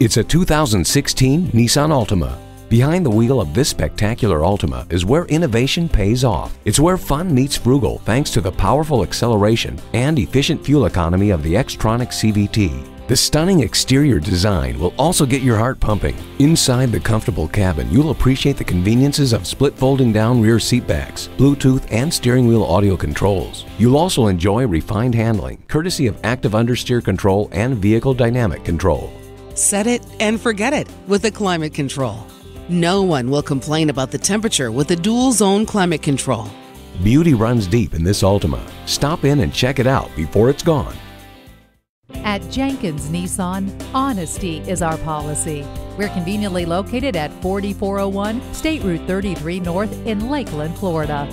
It's a 2016 Nissan Altima. Behind the wheel of this spectacular Altima is where innovation pays off. It's where fun meets frugal thanks to the powerful acceleration and efficient fuel economy of the Xtronic CVT. The stunning exterior design will also get your heart pumping. Inside the comfortable cabin, you'll appreciate the conveniences of split folding down rear seatbacks, Bluetooth and steering wheel audio controls. You'll also enjoy refined handling, courtesy of active understeer control and vehicle dynamic control. Set it and forget it with the climate control. No one will complain about the temperature with the dual zone climate control. Beauty runs deep in this Altima. Stop in and check it out before it's gone. At Jenkins Nissan, honesty is our policy. We're conveniently located at 4401 State Route 33 North in Lakeland, Florida.